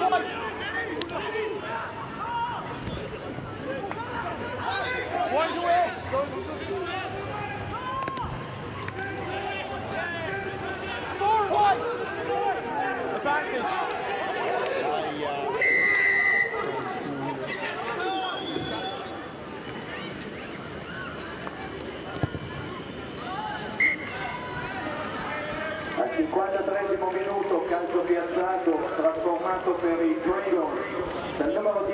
fight. Wide away. 53 minuto, calcio piazzato, trasformato per i Dragons dal numero